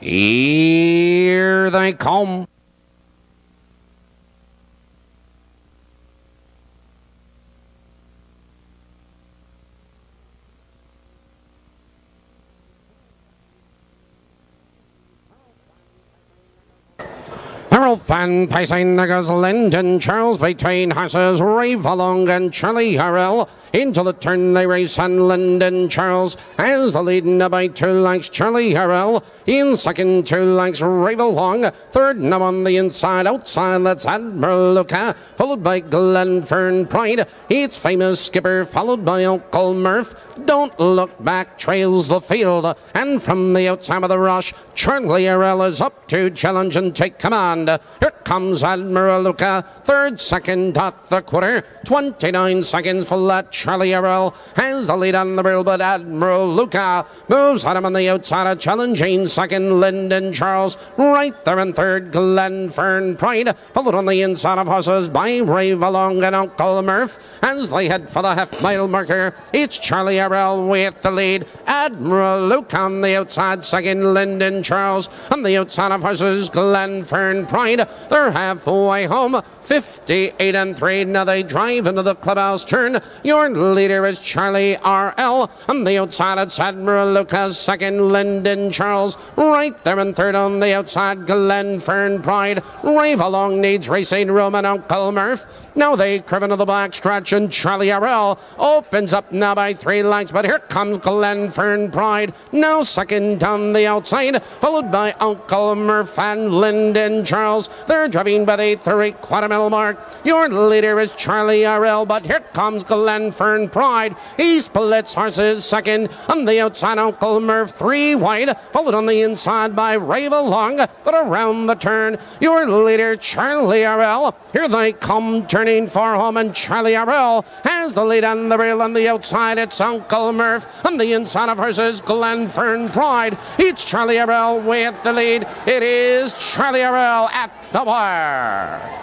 Here they come. Fan pacing the goes and Charles between horses Rave Along and Charlie Harrell. Into the turn they race and Lyndon Charles as the lead now by two lengths Charlie Harrell. In second, two lengths Rave Along. Third now on the inside, outside that's Admiral Luca. Followed by Glenfern Pride. It's famous skipper followed by Uncle Murph. Don't look back trails the field. And from the outside of the rush, Charlie R.L. is up to challenge and take command. Here comes Admiral Luca. Third, second, at the quarter. 29 seconds for that. Charlie R.L. has the lead on the rail, but Admiral Luca moves at him on the outside of challenging second. Lyndon Charles right there in third. Glenfern Pride followed on the inside of horses by Rave Along and Uncle Murph as they head for the half mile marker. It's Charlie R.L. with the lead. Admiral Luca on the outside, second. Lyndon Charles on the outside of horses. Glenfern Pride. They're halfway home. 58 and 3. Now they drive into the clubhouse turn. Your leader is Charlie R.L. On the outside, it's Admiral Lucas. Second, Lyndon Charles. Right there in third on the outside, Glenfern Pride. Rave along needs racing room and Uncle Murph. Now they curve into the back stretch and Charlie R.L. opens up now by three lengths. But here comes Glenfern Pride. Now second on the outside, followed by Uncle Murph and Lyndon Charles. They're driving by the three quarter mile mark. Your leader is Charlie R.L. But here comes Glenfern Pride. He splits horses second. On the outside, Uncle Murph three wide. Followed on the inside by Rave Along. But around the turn, your leader Charlie R.L. Here they come turning for home and Charlie R.L. has the lead on the rail on the outside. It's Uncle Murph. On the inside of horses, Glenfern Pride. It's Charlie R.L. with the lead. It is Charlie R.L. at the wire.